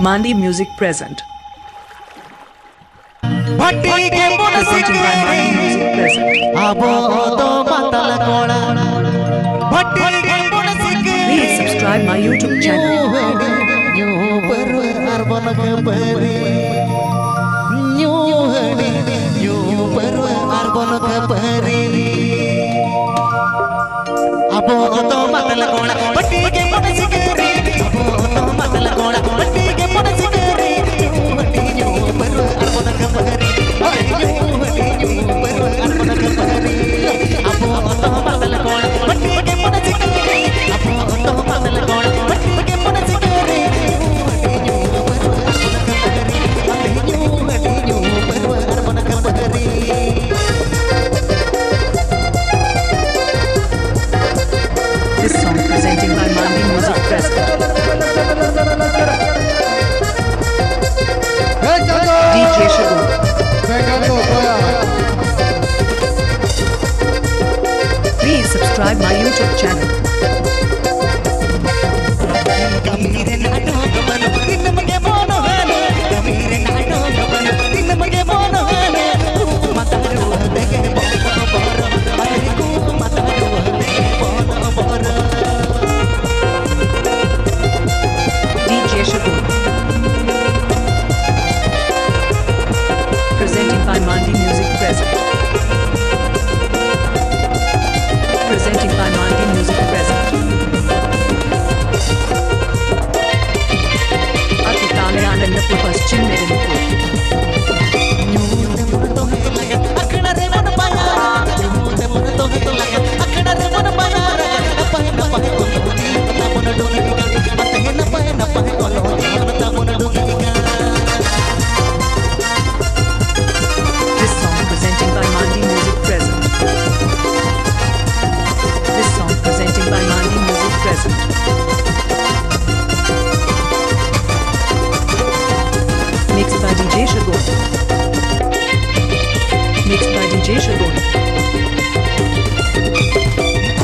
मांडी music present भट्टी के मुंशी के अब तो मतल कोड़ा। भट्टी के मुंशी के please subscribe my YouTube channel new पर अरबन के बहरी न्यू हड़ी न्यू पर अरबन के बहरी अब तो मतल कोड़ा। भट्टी के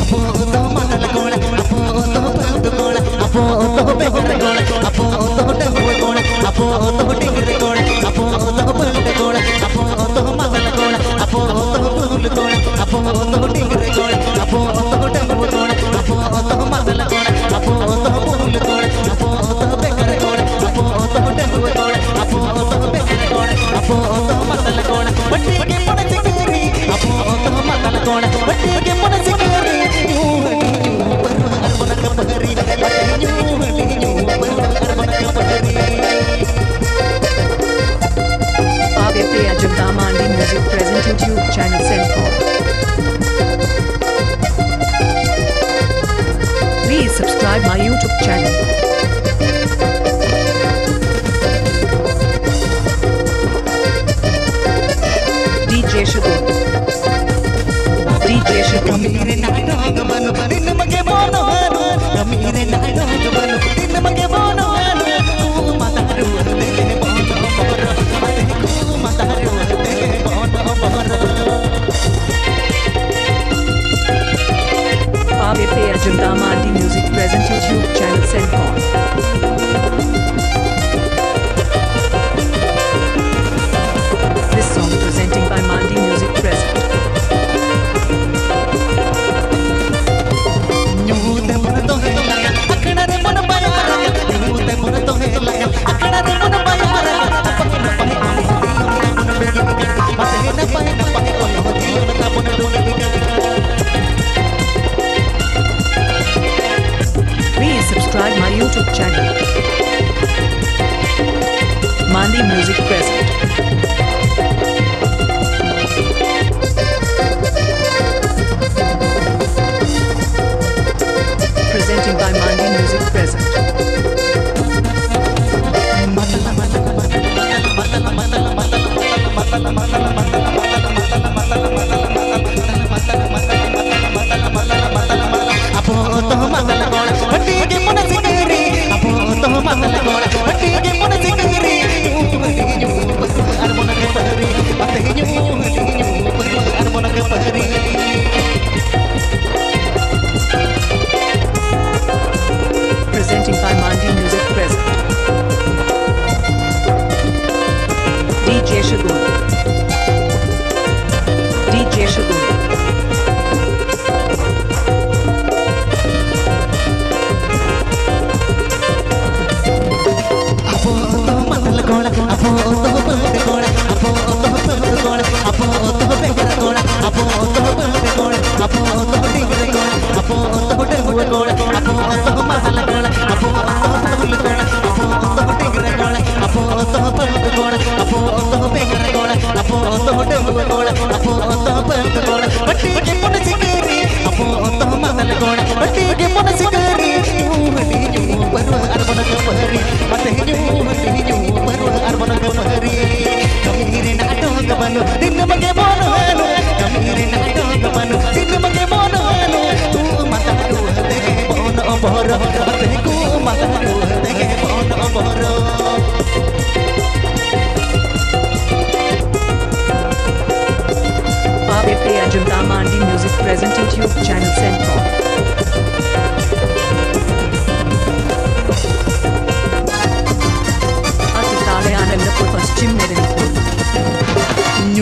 അപ്പോ ഒന്നോ മണ്ണ കോള അപ്പോ ഒന്നോ പന്ത് കോള അപ്പോ ഒന്നോ പെങ്ങ കോള അപ്പോ ನಮೀರೆ ನಾಡೋಗ ಬನು ನಿಮಗೆ ಬಾನು ಹಾನು ನಮೀರೆ ನಾಡೋಗ ಬನು ನಿಮಗೆ ಬಾನು ಹಾನು ಮಾತಾಡು ಮಾತಾಡು Ave Pia Jindamandi Music Present YouTube channel. music.